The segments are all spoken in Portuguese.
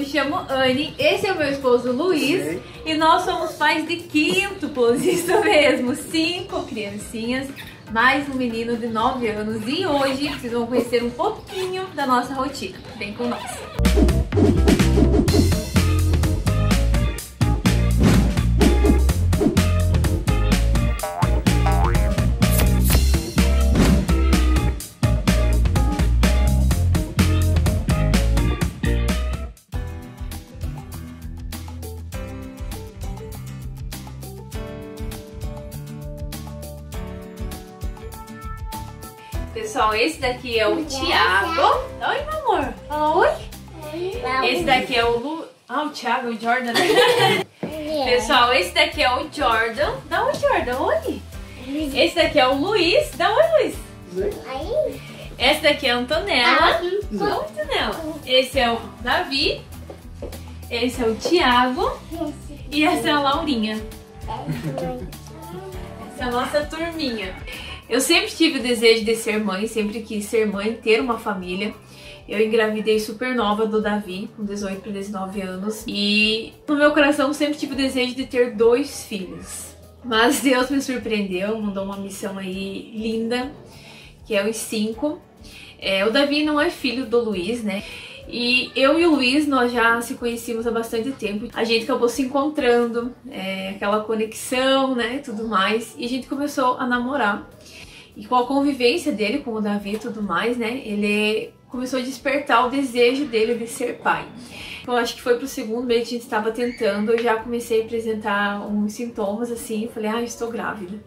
me chamo Anne, esse é o meu esposo Luiz Sei. e nós somos pais de quíntuplos, isso mesmo, cinco criancinhas, mais um menino de 9 anos e hoje vocês vão conhecer um pouquinho da nossa rotina. Vem com nós! Pessoal, esse daqui é o Thiago. Oi, meu amor. Fala oi. Esse daqui é o Lu... Ah, o Thiago, o Jordan. Pessoal, esse daqui é o Jordan. Dá oi, Jordan. Oi. Esse daqui é o Luiz. Dá oi, Luiz. Esse daqui é a Antonella. Dá oi, Antonella. Esse é o Davi. Esse é o Thiago. E essa é a Laurinha. Essa é a nossa turminha. Eu sempre tive o desejo de ser mãe, sempre quis ser mãe, ter uma família. Eu engravidei super nova do Davi, com 18 para 19 anos. E no meu coração sempre tive o desejo de ter dois filhos. Mas Deus me surpreendeu, mandou uma missão aí linda, que é os cinco. É, o Davi não é filho do Luiz, né? E eu e o Luiz, nós já se conhecíamos há bastante tempo. A gente acabou se encontrando, é, aquela conexão, né, tudo mais. E a gente começou a namorar. E com a convivência dele com o Davi e tudo mais, né, ele começou a despertar o desejo dele de ser pai. Eu acho que foi pro segundo mês que a gente estava tentando, eu já comecei a apresentar uns sintomas assim, falei, ah, estou grávida.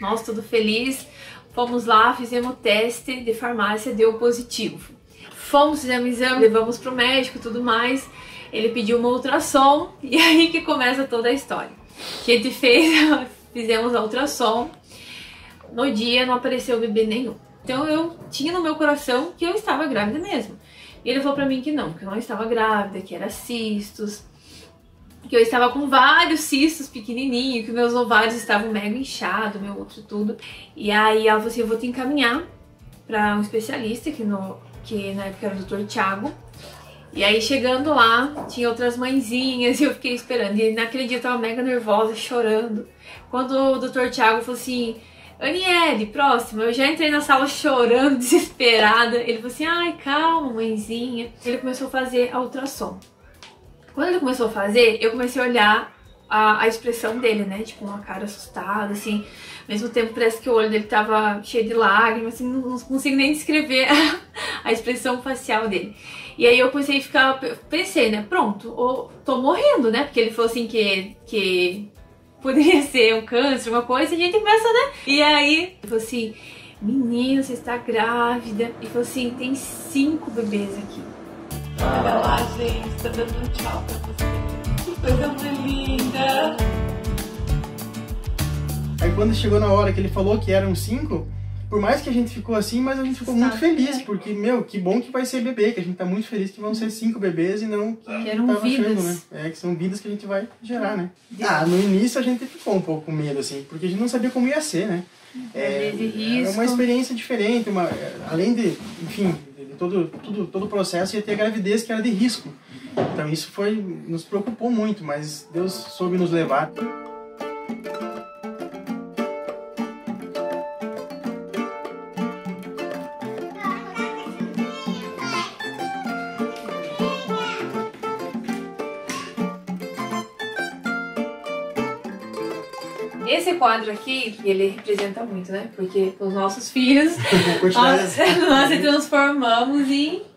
Nossa, tudo feliz. Fomos lá, fizemos o teste de farmácia, deu positivo. Fomos, fizemos exame, levamos pro médico tudo mais. Ele pediu uma ultrassom e aí que começa toda a história. A gente fez, fizemos a ultrassom. No dia não apareceu bebê nenhum. Então eu tinha no meu coração que eu estava grávida mesmo. E ele falou pra mim que não, que eu não estava grávida, que era cistos, que eu estava com vários cistos pequenininhos, que meus ovários estavam mega inchados, meu outro tudo. E aí ela falou assim, eu vou te encaminhar para um especialista, que, no, que na época era o Dr. Thiago. E aí chegando lá, tinha outras mãezinhas e eu fiquei esperando. E naquele dia eu tava mega nervosa, chorando. Quando o Dr. Thiago falou assim, Aniele, próxima, eu já entrei na sala chorando, desesperada. Ele falou assim, ai, calma, mãezinha. Ele começou a fazer a ultrassom. Quando ele começou a fazer, eu comecei a olhar a, a expressão dele, né? Tipo, uma cara assustada, assim. Ao mesmo tempo, parece que o olho dele tava cheio de lágrimas, assim, não, consigo nem descrever a, a expressão facial dele. E aí eu comecei a ficar, pensei, né? Pronto, ou tô morrendo, né? Porque ele falou assim que, que poderia ser um câncer, uma coisa, a gente começa, né? E aí, ele falou assim, menina, você está grávida. E falou assim, tem cinco bebês aqui. Olha lá, gente, tá dando um tchau pra você. Coisa mais linda. Aí quando chegou na hora que ele falou que eram cinco, por mais que a gente ficou assim, mas a gente ficou muito feliz, é. porque, meu, que bom que vai ser bebê, que a gente tá muito feliz que vão ser cinco bebês e não que, eram tava achando, vidas. né? É, que são vidas que a gente vai gerar, né? Ah, no início a gente ficou um pouco com medo, assim, porque a gente não sabia como ia ser, né? É, risco. uma experiência diferente, uma, além de, enfim, de todo, tudo, todo o processo ia ter a gravidez que era de risco. Então isso foi, nos preocupou muito, mas Deus soube nos levar. Esse quadro aqui, ele representa muito, né? Porque os nossos filhos, nós, nós se transformamos em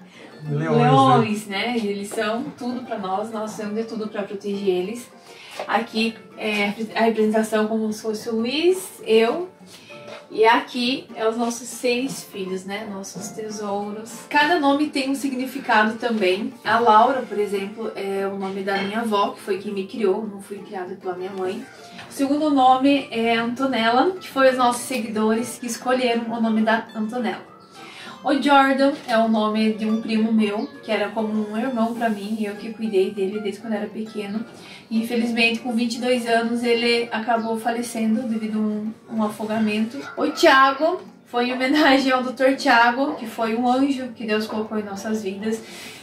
Leões, leões, né? E eles são tudo pra nós, nós temos de tudo pra proteger eles. Aqui é a representação como se fosse o Luiz, eu. E aqui é os nossos seis filhos, né? Nossos tesouros. Cada nome tem um significado também. A Laura, por exemplo, é o nome da minha avó, que foi quem me criou, não fui criada pela minha mãe. O segundo nome é Antonella, que foi os nossos seguidores que escolheram o nome da Antonella. O Jordan é o nome de um primo meu, que era como um irmão pra mim, e eu que cuidei dele desde quando era pequeno. E, infelizmente, com 22 anos, ele acabou falecendo devido a um, um afogamento. O Thiago foi em homenagem ao Dr. Tiago, que foi um anjo que Deus colocou em nossas vidas.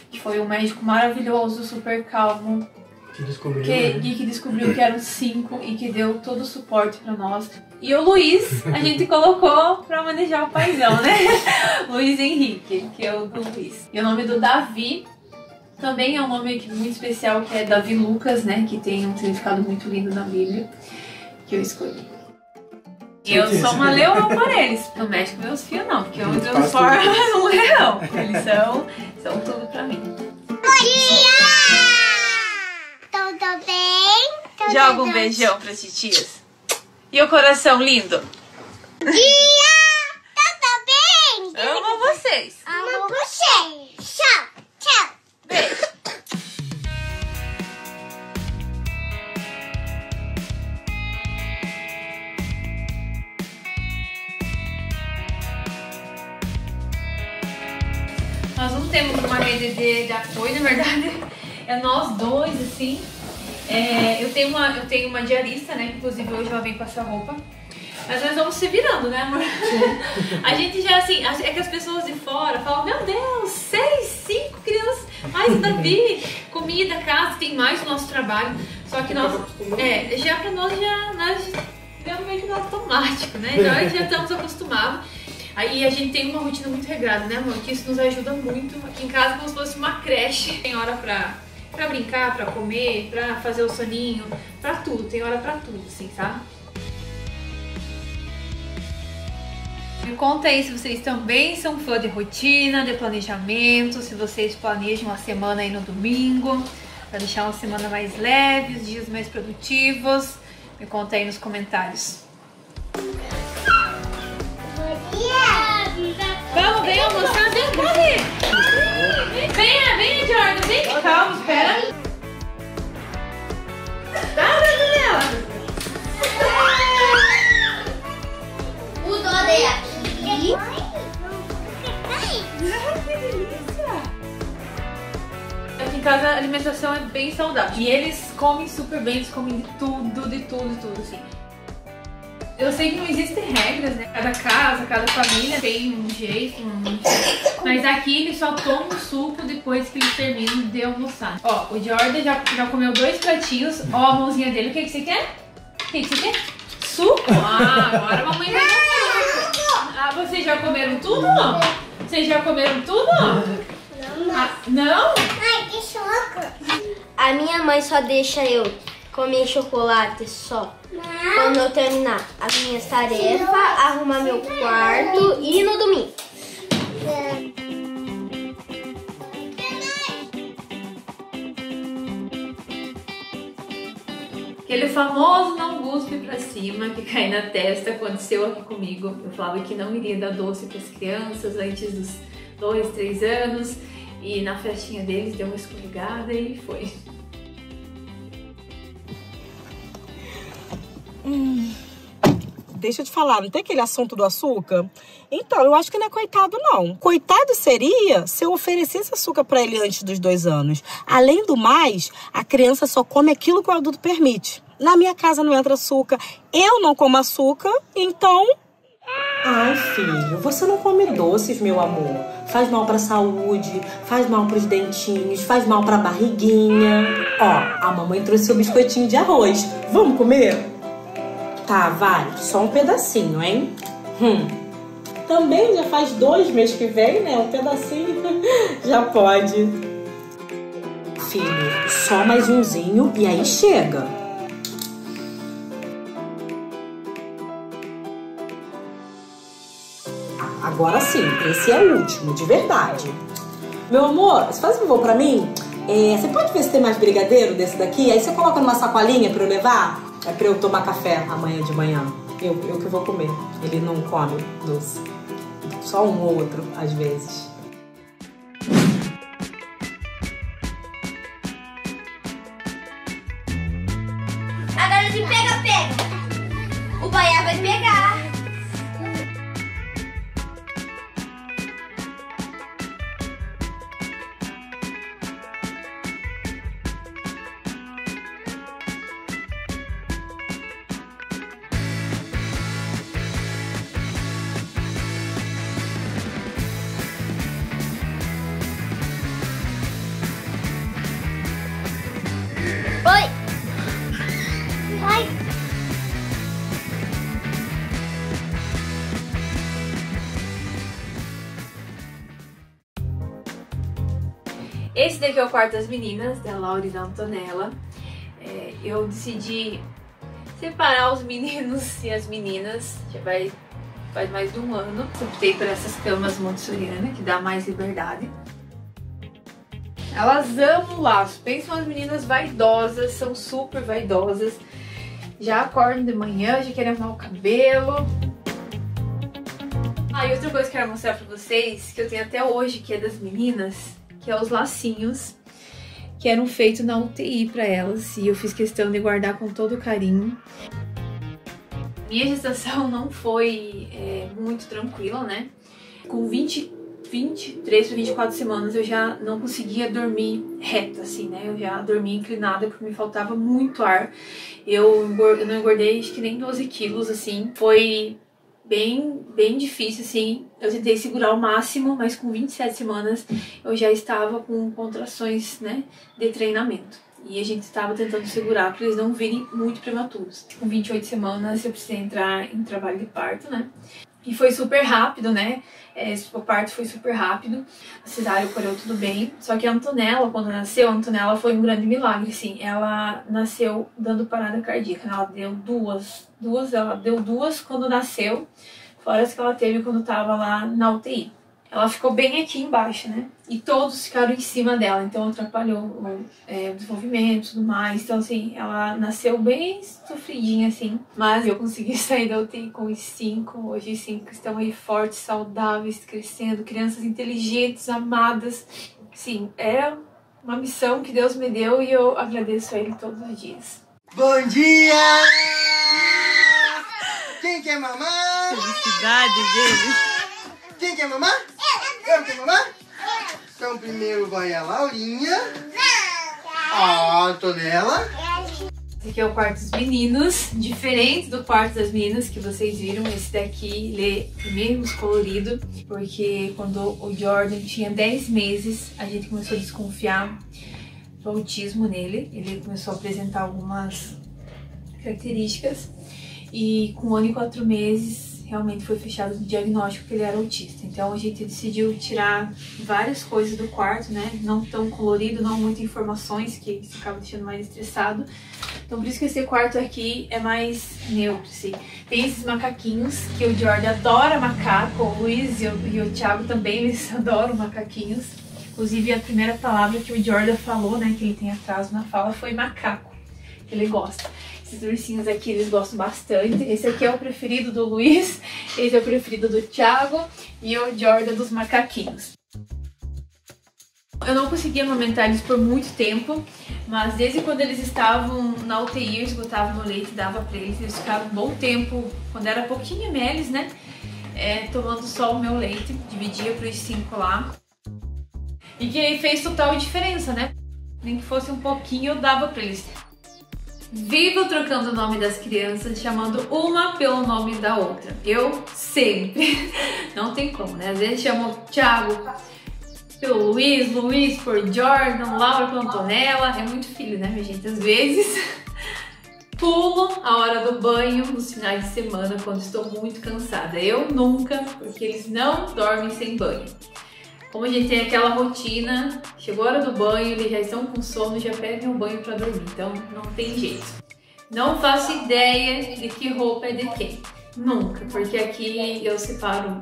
que foi um médico maravilhoso, super calmo, Que descobriu. que, né? que descobriu que eram cinco e que deu todo o suporte pra nós. E o Luiz, a gente colocou pra manejar o paizão, né? Luiz Henrique, que é o do Luiz. E o nome do Davi também é um nome muito especial, que é Davi Lucas, né? Que tem um significado muito lindo na Bíblia, que eu escolhi. E eu sou uma leoa por eles. Não mexe com meus filhos, não, porque eu transformo num leão. Eles são, são tudo pra mim. Joga um beijão pras titias. E o coração lindo? Dia! Tudo bem? Amo vocês. Amo você. Tchau, tchau. Beijo. Nós não temos uma rede de, de apoio, na verdade, é nós dois, assim. É, eu, tenho uma, eu tenho uma diarista, né? Inclusive hoje ela vem com essa roupa. Mas nós vamos se virando, né, amor? A gente já, assim, é que as pessoas de fora falam, meu Deus, seis, cinco crianças, mais Davi, comida, casa, tem mais o nosso trabalho. Só que nós, é, já pra nós, já, nós vemos meio que no automático, né? Já, já estamos acostumados. Aí a gente tem uma rotina muito regrada, né, amor? Que isso nos ajuda muito. Aqui em casa, como se fosse uma creche. Tem hora pra, pra brincar, pra comer, pra fazer o soninho, pra tudo. Tem hora pra tudo, assim, sabe? Me conta aí se vocês também são fã de rotina, de planejamento, se vocês planejam a semana aí no domingo, pra deixar uma semana mais leve, os dias mais produtivos. Me conta aí nos comentários. Vamos, vem almoçar, vem, corre! Venha, venha, Jordan, vem, calma, espera. Dá, Daniela! O dó é aqui. Aqui em casa a alimentação é bem saudável. E eles comem super bem, eles comem de tudo, de tudo, de tudo, assim. Eu sei que não existem regras, né? Cada casa, cada família tem um jeito, um... mas aqui eles só tomam suco depois que eles terminam de almoçar. Ó, o Jordan já, já comeu dois pratinhos. Ó, a mãozinha dele. O que, que você quer? O que, que você quer? Suco? Ah, agora a mamãe vai dar. Ah, vocês já comeram tudo? Não? Vocês já comeram tudo? Não? Ah, não? Ai, que choco. A minha mãe só deixa eu comer chocolate só quando eu terminar as minhas tarefas, arrumar meu quarto e no domingo. Aquele famoso não guspe pra cima que cai na testa aconteceu aqui comigo. Eu falava que não iria dar doce pras crianças antes dos dois, três anos. E na festinha deles deu uma escorregada e foi. Deixa eu te falar, não tem aquele assunto do açúcar? Então, eu acho que não é coitado, não. Coitado seria se eu oferecesse açúcar pra ele antes dos dois anos. Além do mais, a criança só come aquilo que o adulto permite. Na minha casa não entra açúcar, eu não como açúcar, então. Ai, filho, você não come doces, meu amor. Faz mal pra saúde, faz mal pros dentinhos, faz mal pra barriguinha. Ó, a mamãe trouxe o biscoitinho de arroz. Vamos comer? Tá, vai. Só um pedacinho, hein? Hum. Também já faz dois mês que vem, né? Um pedacinho já pode. Filho, só mais umzinho e aí chega. Agora sim, esse é o último, de verdade. Meu amor, você faz um favor pra mim? É, você pode ver se tem mais brigadeiro desse daqui? Aí você coloca numa sacolinha pra eu levar? É pra eu tomar café amanhã de manhã. Eu, eu que vou comer. Ele não come doce. Só um ou outro, às vezes. Esse daqui é o quarto das meninas, da Laura e da Antonella. É, eu decidi separar os meninos e as meninas, já vai faz mais de um ano. Optei por essas camas montessoriana, que dá mais liberdade. Elas amam laço. Pensam as meninas vaidosas, são super vaidosas. Já acordam de manhã, já querem arrumar o cabelo. Ah, e outra coisa que eu quero mostrar pra vocês, que eu tenho até hoje, que é das meninas, que é os lacinhos que eram feitos na UTI para elas e eu fiz questão de guardar com todo carinho. Minha gestação não foi é, muito tranquila, né? Com 20, 23 para 24 semanas eu já não conseguia dormir reta, assim, né? Eu já dormia inclinada porque me faltava muito ar. Eu, eu não engordei acho que nem 12 quilos, assim. Foi bem, bem difícil, assim. Eu tentei segurar ao máximo, mas com 27 semanas eu já estava com contrações, né, de treinamento. E a gente estava tentando segurar para eles não virem muito prematuros. Com 28 semanas eu precisei entrar em trabalho de parto, né? E foi super rápido, né? É, o parto foi super rápido. A cesárea ocorreu tudo bem. Só que a Antonella, quando nasceu, a Antonella foi um grande milagre, sim. Ela nasceu dando parada cardíaca. Né? Ela deu duas, duas, ela deu duas quando nasceu, fora as que ela teve quando estava lá na UTI ela ficou bem aqui embaixo, né? E todos ficaram em cima dela, então atrapalhou o, é, o desenvolvimento e tudo mais. Então, assim, ela nasceu bem sofridinha, assim. Mas eu consegui sair da UTI com os cinco. Hoje os cinco estão aí fortes, saudáveis, crescendo, crianças inteligentes, amadas. Sim, é uma missão que Deus me deu e eu agradeço a Ele todos os dias. Bom dia! Quem quer mamar? Felicidade deles. Quem quer mamar? Então primeiro vai a Laurinha. A Antonella. Esse aqui é o quarto dos meninos, diferente do quarto das meninas que vocês viram. Esse daqui ele é menos colorido, porque quando o Jordan tinha 10 meses, a gente começou a desconfiar do autismo nele. Ele começou a apresentar algumas características. E com um ano e quatro meses, realmente foi fechado o diagnóstico que ele era autista. Então a gente decidiu tirar várias coisas do quarto, né? Não tão colorido, não muitas informações, que isso acaba deixando mais estressado. Então por isso que esse quarto aqui é mais neutro, assim. Tem esses macaquinhos, que o Jordan adora macaco, o Luiz e o, e o Thiago também, eles adoram macaquinhos. Inclusive a primeira palavra que o Jordan falou, né, que ele tem atraso na fala, foi macaco, que ele gosta. Esses ursinhos aqui eles gostam bastante. Esse aqui é o preferido do Luiz, esse é o preferido do Thiago e o Jordan dos macaquinhos. Eu não consegui amamentar eles por muito tempo, mas desde quando eles estavam na UTI, eu esgotava meu leite e dava pra eles. Eles ficaram um bom tempo, quando era pouquinho ml, né? É, tomando só o meu leite, dividia pros cinco lá. E que fez total diferença, né? Nem que fosse um pouquinho, eu dava pra eles. Vivo trocando o nome das crianças, chamando uma pelo nome da outra. Eu sempre. Não tem como, né? Às vezes chamo Thiago pelo Luiz, Luiz por Jordan, Laura por Antonella. É muito filho, né, minha gente? Às vezes pulo a hora do banho nos finais de semana quando estou muito cansada. Eu nunca, porque eles não dormem sem banho. Como a gente tem aquela rotina, chegou a hora do banho, eles já estão com sono, já pedem um banho para dormir, então não tem jeito. Não faço ideia de que roupa é de quem. Nunca, porque aqui eu separo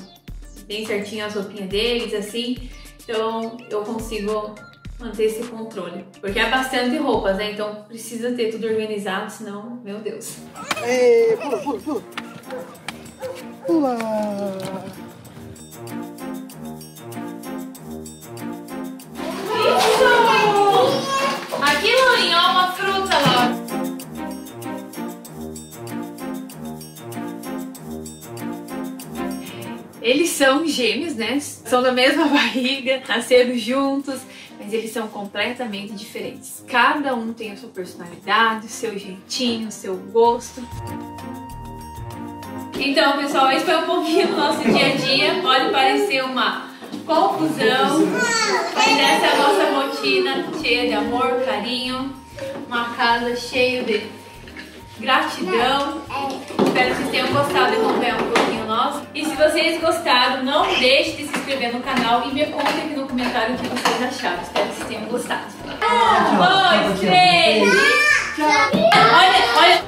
bem certinho as roupinhas deles, assim, então eu consigo manter esse controle. Porque é bastante roupas, né? Então precisa ter tudo organizado, senão, meu Deus. Ei, pula, pula, pula. Pula. Ó, uma fruta, Laura. Eles são gêmeos, né? São da mesma barriga, nasceram juntos, mas eles são completamente diferentes. Cada um tem a sua personalidade, o seu jeitinho, o seu gosto. Então, pessoal, esse foi um pouquinho do nosso dia a dia. Pode parecer uma confusão, mas essa é a nossa rotina cheia de amor, carinho, uma casa cheia de Gratidão. Espero que vocês tenham gostado de acompanhar um pouquinho nós. E se vocês gostaram, não deixe de se inscrever no canal e me conte aqui no comentário o que vocês acharam. Espero que vocês tenham gostado. Um, dois, três. Olha, olha.